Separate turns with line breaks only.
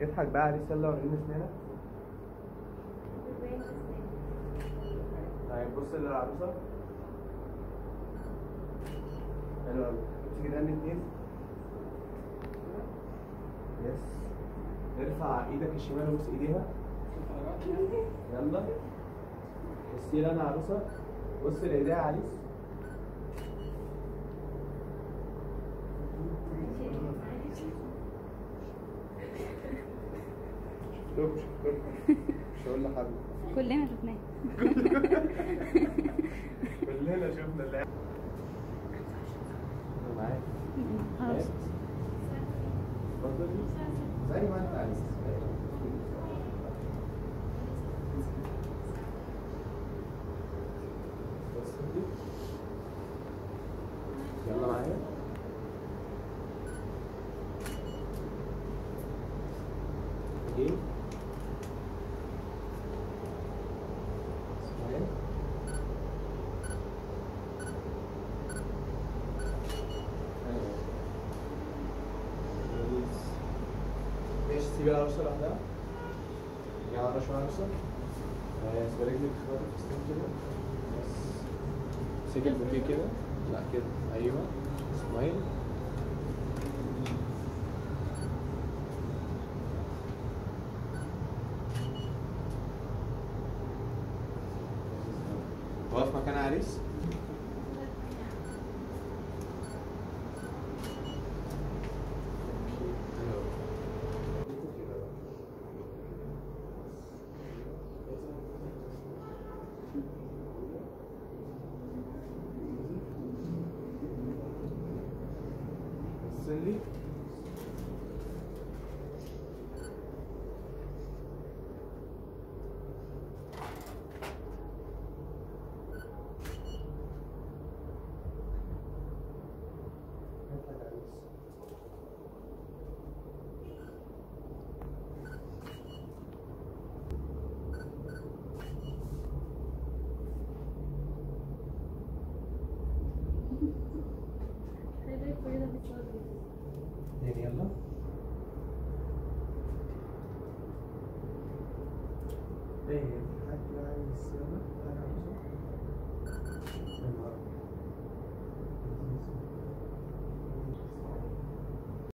اضحك بقى عريس يلا وريني اسنانك طيب بص للعروسة حلو قوي تيجي ده الاتنين يس. ارفع إيدك الشمال وبص ايديها. يلا. بصي لي أنا عروسة. بص لايديها يا مش هقول لحد.
كلنا شفناه.
كلنا شفنا اللعب معاك
خلاص.
اتفضلي. ما انت عايز. بص دي. يلا معايا. إيه ماشي سيبي العروسة لوحدها. يا ورا شوية عروسة آه، سيبي رجلك السن كده بس. سيبي البوكيه كده؟ لا كده. أيوه. سمايل واقف مكان عريس؟ వస్తుంది Thank you. إيه حد عايز يلا تعالى عروسة. يلا.